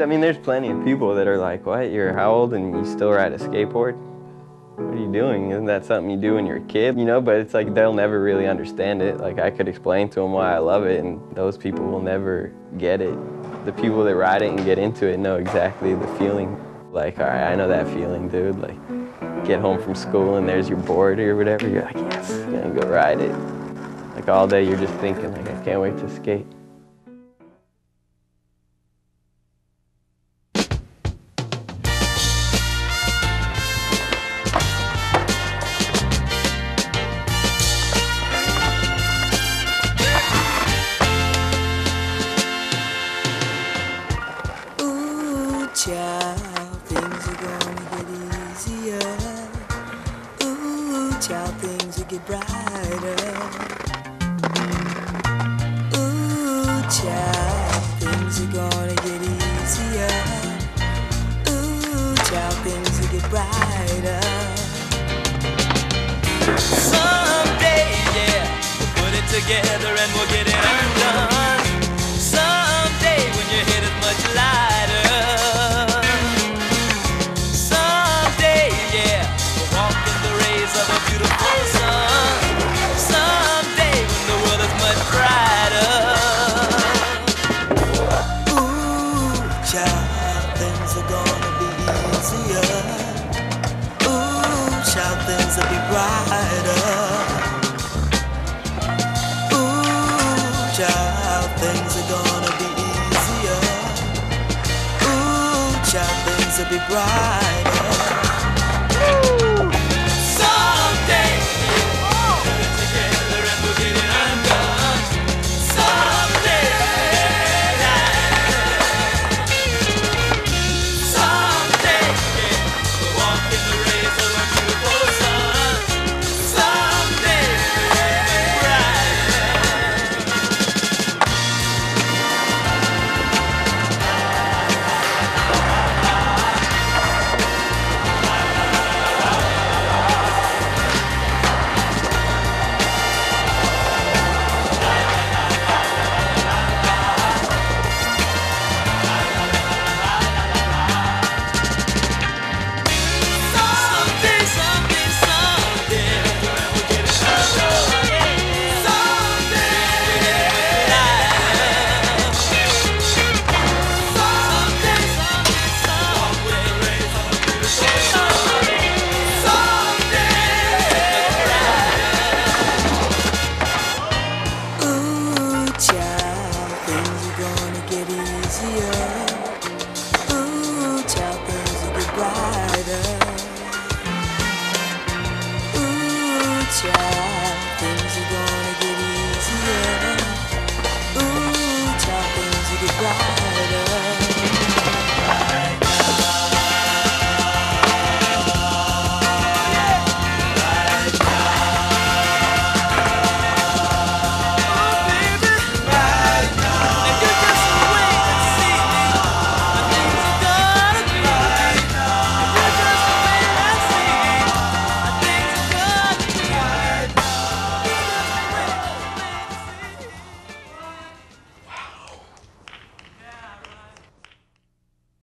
I mean, there's plenty of people that are like, what, you're how old and you still ride a skateboard? What are you doing? Isn't that something you do when you're a kid? You know, but it's like they'll never really understand it. Like I could explain to them why I love it and those people will never get it. The people that ride it and get into it know exactly the feeling. Like, all right, I know that feeling, dude. Like, get home from school and there's your board or whatever. You're like, yes, I'm gonna go ride it. Like all day you're just thinking, like, I can't wait to skate. Child, things are gonna get easier. Ooh, child, things will get brighter. Ooh, child, things are gonna things will be brighter. Ooh, child, things are gonna be easier. Ooh, child, things will be brighter. rider.